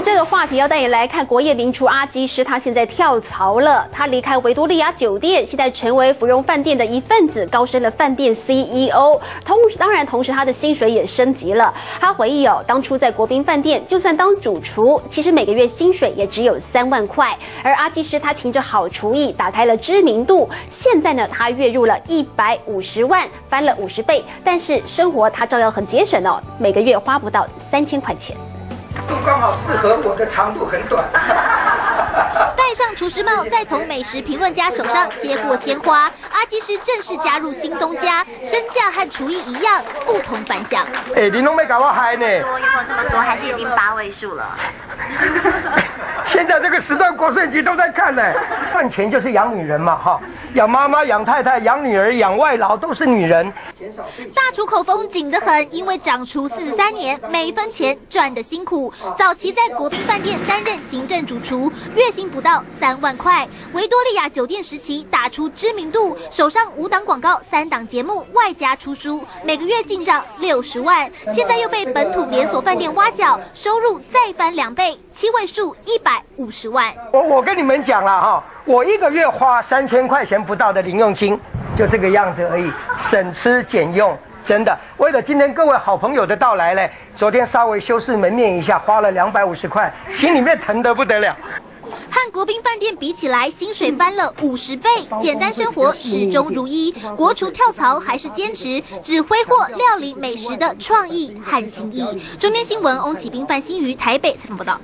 这个话题要带你来看，国业名厨阿基师，他现在跳槽了。他离开维多利亚酒店，现在成为芙蓉饭店的一份子，高升了饭店 CEO。同当然，同时他的薪水也升级了。他回忆哦，当初在国宾饭店，就算当主厨，其实每个月薪水也只有三万块。而阿基师他凭着好厨艺打开了知名度，现在呢，他月入了一百五十万，翻了五十倍。但是生活他照样很节省哦，每个月花不到三千块钱。都刚好适合我的长度很短。戴上厨师帽，再从美食评论家手上接过鲜花，阿基师正式加入新东家，身价和厨艺一样，不同凡响。哎，你拢没搞我嗨呢？多，有没有这么多？还是已经八位数了？现在这个时段，国税局都在看呢。赚钱就是养女人嘛，哈，养妈妈、养太太、养女儿、养外劳，都是女人。大厨口风紧得很，因为掌厨四十三年，每一分钱赚得辛苦。早期在国宾饭店担任行政主厨，月薪不到三万块。维多利亚酒店时期打出知名度，手上五档广告、三档节目，外加出书，每个月进账六十万。现在又被本土连锁饭店挖角，收入再翻两倍，七位数一百。五十万，我我跟你们讲了哈，我一个月花三千块钱不到的零用金，就这个样子而已，省吃俭用，真的。为了今天各位好朋友的到来嘞，昨天稍微修饰门面一下，花了两百五十块，心里面疼得不得了。和国宾饭店比起来，薪水翻了五十倍，简单生活始终如一。国厨跳槽还是坚持只挥霍料理美食的创意和心意。中天新闻翁启斌、范新瑜台北采访报道。